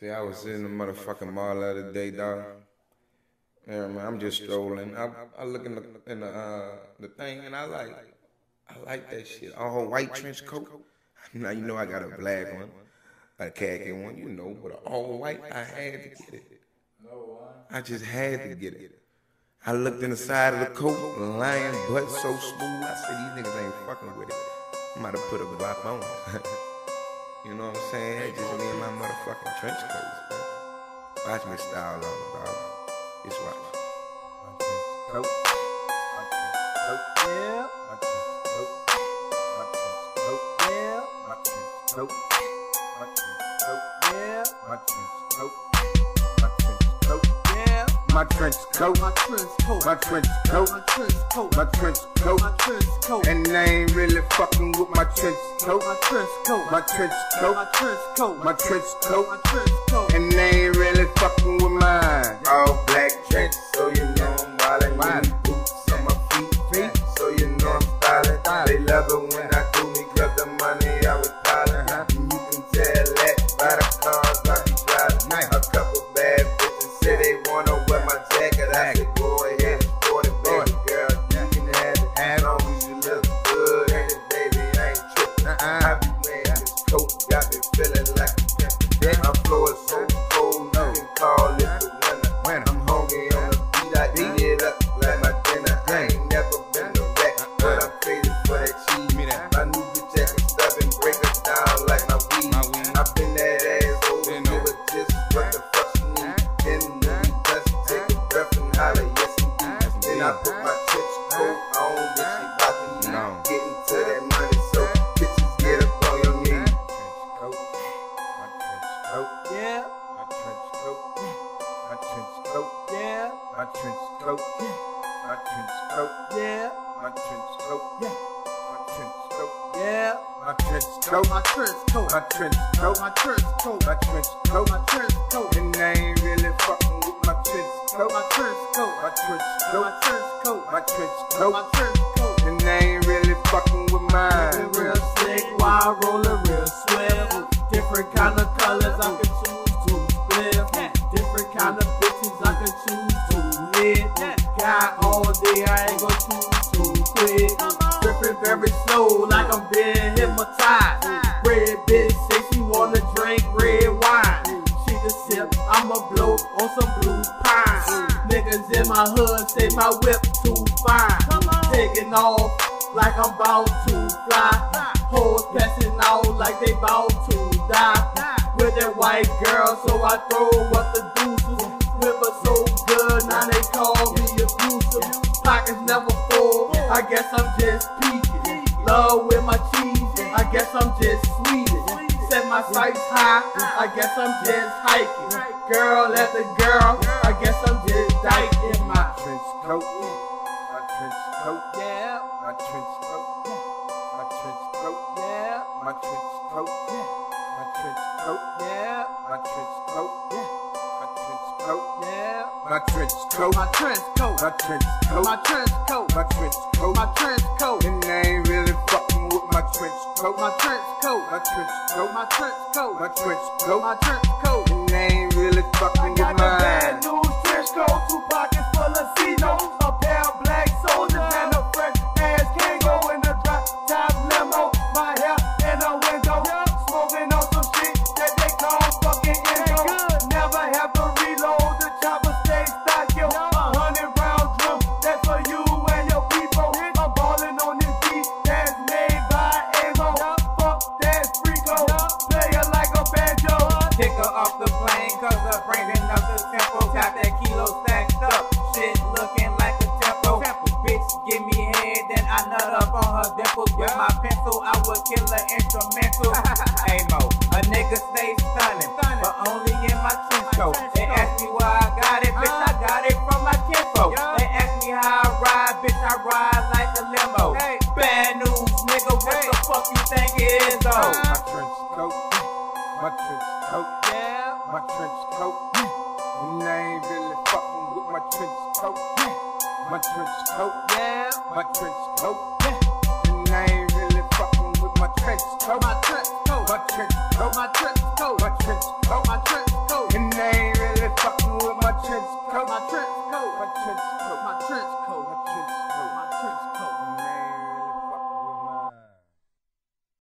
See, I was in the motherfucking mall the other day, dog. I'm just strolling. I, I look in the in the uh, the thing and I like I like that shit. All white trench coat. Now you know I got a black one, a khaki one, you know, but all white. I had to get it. I just had to get it. I looked in the side of the coat, lying butt so smooth. I said, these niggas ain't fucking with it. I'm about to put a guap on. you know what I'm saying? Just me and my motherfucking trench coats. Man. Watch me style on, dog. Just watch. My trench coat. My trench coat. My trench coat. My trench coat. My trench coat. My trench coat. My trench coat. And I ain't really fucking with my trench coat. My trench coat. My trench coat. My trench coat. My trench coat. My trench coat. And they ain't really fucking with mine. All black trench, so you know I'm wildin'. Wildin'. Boots on my feet, so you know I'm stylin'. They love it when I My trench coat. yeah, My trench coat. yeah, My trench coat. yeah. My trench coat. My trench coat. My trench coat. My trench coat. My trench coat. My trench coat. And I ain't really fucking with my trench coat. My trench coat. My trench My trench coat. My trench My trench coat. And I ain't really fucking Got all day I ain't gon' choose to quit. Tripping very slow like I'm being hypnotized. Red bitch say she wanna drink red wine. She the sip, I'ma blow on some blue pine. Niggas in my hood say my whip too fine. Taking off like I'm about to fly. Hoes passing out like they about to die. With that white girl, so I throw up good, now call me abusive. Pockets never full, I guess I'm just peeking. Love with my cheese, I guess I'm just Swedish. Set my sights high, I guess I'm just hiking. Girl after girl, I guess I'm just diking my trench coat. My trench coat. yeah, My trench coat. My trench coat. yeah, My trench coat. My trench coat. yeah, My trench coat. Trench coat. yeah. My trench coat. My trench coat, My trench coat. my trench coat, My trench coat. my trench coat, And I ain't really fucking with my trench coat. my trench coat, My trench coat. my trench coat, My trench coat. my trench coat. And I ain't really fucking with Got the bad mine. news trench coat, two pockets full of C-notes, a pair of black Her off the plane, cause her bringing up the tempo. Got that kilo stacked up, shit looking like a tempo. Bitch, give me head, then I nut up on her dimples with my pencil. I would kill her instrumental. A-Moe, a nigga stay stunning, but only in my trench coat. They ask me where I got it, bitch, I got it from my kinfolk. They ask me how I ride, bitch, I ride like a limo. Bad Newz, nigga, what the fuck you think it is, though? My trench coat. My trench coat. Yeah. My trench coat. And I ain't really fucking with my trench coat. My trench coat. Yeah, My trench coat. And I ain't really fucking with my trench coat. my trench coat, My trench coat. my trench coat, My trench coat. my trench coat.